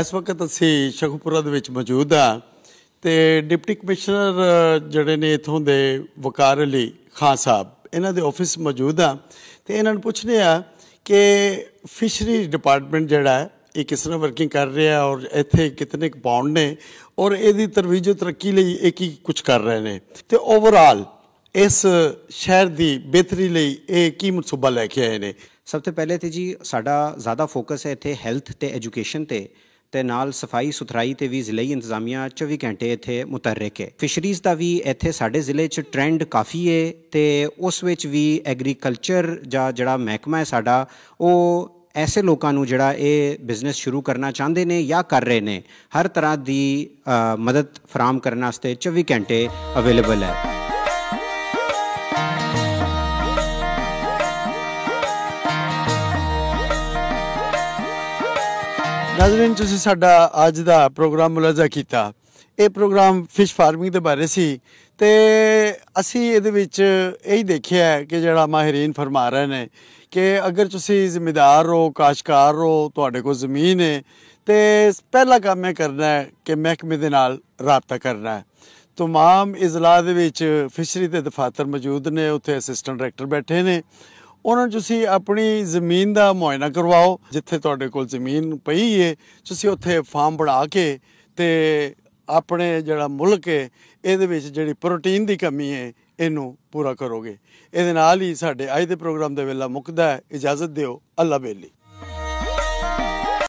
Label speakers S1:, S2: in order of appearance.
S1: ਇਸ ਵਕਤ ਅਸੀਂ ਸ਼ਖੂਪੁਰਾ ਦੇ ਵਿੱਚ ਮੌਜੂਦ ਆ ਤੇ ਡਿਪਟੀ ਕਮਿਸ਼ਨਰ ਜਿਹੜੇ ਨੇ ਇਥੋਂ ਦੇ ਵਕਾਰ ਅਲੀ ਖਾਨ ਸਾਹਿਬ, ਇਹਨਾਂ ਦੇ ਆਫਿਸ ਮੌਜੂਦ ਆ ਤੇ ਇਹਨਾਂ ਨੂੰ ਪੁੱਛਨੇ ਆ ਕਿ ਫਿਸ਼ਰੀ ਡਿਪਾਰਟਮੈਂਟ ਜਿਹੜਾ ਹੈ, ਇਹ ਕਿਸ ਤਰ੍ਹਾਂ ਵਰਕਿੰਗ ਕਰ ਰਿਹਾ ਔਰ ਇੱਥੇ ਕਿਤਨੇ ਕੁ ਪਾਉਂਡ ਨੇ ਔਰ ਇਹਦੀ ਤਰਵੀਜ ਤਰੱਕੀ ਲਈ ਇਹ ਕੀ ਕੁਝ ਕਰ ਰਹੇ ਨੇ? ਤੇ ਓਵਰਆਲ ਇਸ ਸ਼ਹਿਰ ਦੀ ਬਿਹਤਰੀ ਲਈ ਇਹ ਕੀ ਮਨਸੂਬਾ ਲੈ ਕੇ ਆਏ ਨੇ?
S2: ਸਭ ਤੋਂ ਪਹਿਲੇ ਤੇ ਜੀ, ਸਾਡਾ ਜ਼ਿਆਦਾ ਫੋਕਸ ਹੈ ਇੱਥੇ ਹੈਲਥ ਤੇ ਐਜੂਕੇਸ਼ਨ ਤੇ। ਤੇ ਨਾਲ ਸਫ਼ਾਈ ਸੁਥਰਾਈ ਤੇ ਵੀ ਜ਼ਿਲ੍ਹੇ ਇੰਤਜ਼ਾਮੀਆਂ 24 ਘੰਟੇ ਇੱਥੇ ਮੁਤਰਕ ਹੈ। ਫਿਸ਼ਰੀਜ਼ ਦਾ ਵੀ ਇੱਥੇ ਸਾਡੇ ਜ਼ਿਲ੍ਹੇ 'ਚ ਟ੍ਰੈਂਡ ਕਾਫੀ ਹੈ ਤੇ ਉਸ ਵਿੱਚ ਵੀ ਐਗਰੀਕਲਚਰ ਜਾਂ ਜਿਹੜਾ ਮਹਿਕਮਾ ਹੈ ਸਾਡਾ, ਉਹ ਐਸੇ ਲੋਕਾਂ ਨੂੰ ਜਿਹੜਾ ਇਹ ਬਿਜ਼ਨਸ ਸ਼ੁਰੂ ਕਰਨਾ ਚਾਹੁੰਦੇ ਨੇ ਜਾਂ ਕਰ ਰਹੇ ਨੇ, ਹਰ ਤਰ੍ਹਾਂ ਦੀ ਮਦਦ ਫਰਾਮ ਕਰਨ ਵਾਸਤੇ 24 ਘੰਟੇ ਅਵੇਲੇਬਲ ਹੈ।
S1: ਨਾਜ਼ਰੀਨ, ਤੁਸੀਂ ਸਾਡਾ ਅੱਜ ਦਾ ਪ੍ਰੋਗਰਾਮ ਮੁਲਾਜ਼ਾ ਕੀਤਾ। ਇਹ ਪ੍ਰੋਗਰਾਮ ਫਿਸ਼ ਫਾਰਮਿੰਗ ਦੇ ਬਾਰੇ ਸੀ ਤੇ ਅਸੀਂ ਇਹਦੇ ਵਿੱਚ ਇਹੀ ਦੇਖਿਆ ਕਿ ਜਿਹੜਾ ਮਾਹਿਰੀਨ ਫਰਮਾ ਰਹੇ ਨੇ ਕਿ ਅਗਰ ਤੁਸੀਂ ਜ਼ਿੰਮੇਦਾਰ ਹੋ ਕਾਸ਼ਕਾਰ ਹੋ, ਤੁਹਾਡੇ ਕੋਲ ਜ਼ਮੀਨ ਹੈ, ਤੇ ਪਹਿਲਾ ਕੰਮ ਇਹ ਕਰਨਾ ਹੈ ਕਿ ਮਹਿਕਮੇ ਦੇ ਨਾਲ ਰਾਬਤਾ ਕਰਨਾ ਹੈ। ਤਮਾਮ ਇਜ਼ਲਾ ਦੇ ਵਿੱਚ ਫਿਸ਼ਰੀ ਦੇ ਦਫਾਤਰ ਮੌਜੂਦ ਨੇ, ਉੱਥੇ ਅਸਿਸਟੈਂਟ ਡਾਇਰੈਕਟਰ ਬੈਠੇ ਨੇ। ਉਹਨਾਂ ਨੂੰ ਤੁਸੀਂ ਆਪਣੀ ਜ਼ਮੀਨ ਦਾ ਮੁਆਇਨਾ ਕਰਵਾਓ, ਜਿੱਥੇ ਤੁਹਾਡੇ ਕੋਲ ਜ਼ਮੀਨ ਪਈ ਹੈ ਤੁਸੀਂ ਉੱਥੇ ਫਾਰਮ ਬਣਾ ਕੇ ਤੇ ਆਪਣੇ ਜਿਹੜਾ ਮੁਲਕ ਹੈ ਇਹਦੇ ਵਿੱਚ ਜਿਹੜੀ ਪ੍ਰੋਟੀਨ ਦੀ ਕਮੀ ਹੈ ਇਹਨੂੰ ਪੂਰਾ ਕਰੋਗੇ। ਇਹਦੇ ਨਾਲ ਹੀ ਸਾਡੇ ਅੱਜ ਦੇ ਪ੍ਰੋਗਰਾਮ ਦਾ ਵੇਲਾ ਮੁੱਕਦਾ ਹੈ। ਇਜਾਜ਼ਤ ਦਿਓ। ਅੱਲਾ ਬੇਲੀ।